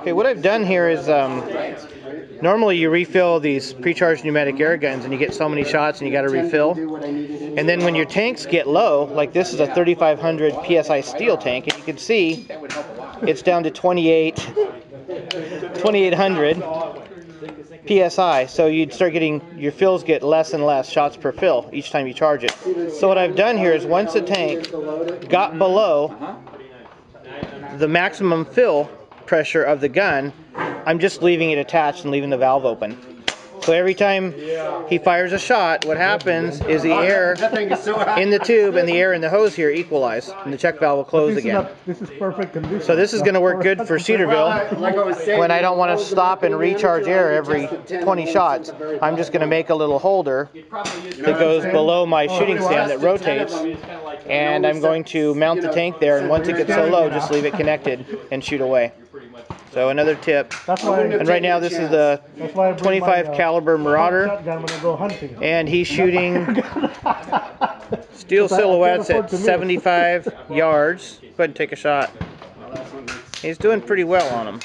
Okay, what I've done here is um, normally you refill these pre-charged pneumatic air guns and you get so many shots and you got to refill. And then when your tanks get low, like this is a 3500 psi steel tank, and you can see it's down to 28, 2800 psi. So you'd start getting your fills get less and less shots per fill each time you charge it. So what I've done here is once the tank got below the maximum fill pressure of the gun, I'm just leaving it attached and leaving the valve open. So every time he fires a shot, what happens is the air in the tube and the air in the hose here equalize, and the check valve will close again. this is perfect condition. So this is going to work good for Cedarville Like I was saying, when I don't want to stop and recharge air every 20 shots. I'm just going to make a little holder that goes below my shooting stand that rotates, and I'm going to mount the tank there, and once it gets so low, just leave it connected and shoot away. So another tip. That's why. And right now this is the why 25 my, uh, caliber Marauder, Shotgun when I go hunting. and he's shooting steel Because I- I can't silhouettes at 75 yards. Go ahead and take a shot. He's doing pretty well on them.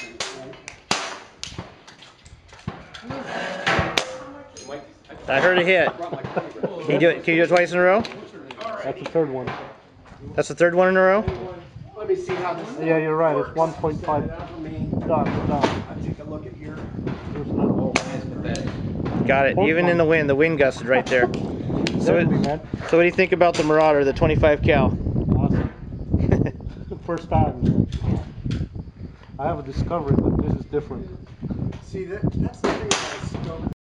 I heard a hit. Can you do it? Can you do it twice in a row? That's the third one. That's the third one in a row. Let me see how this. Yeah, you're right. It's 1.5 done. Done. I'll take a look at your. Here's another hole. Got it. Even in the wind, the wind gusted right there. So, it- man. so what do you think about the Marauder, the 25 cal? Awesome. First time. I have a discovery, but this is different. See that? That's the thing. that I still-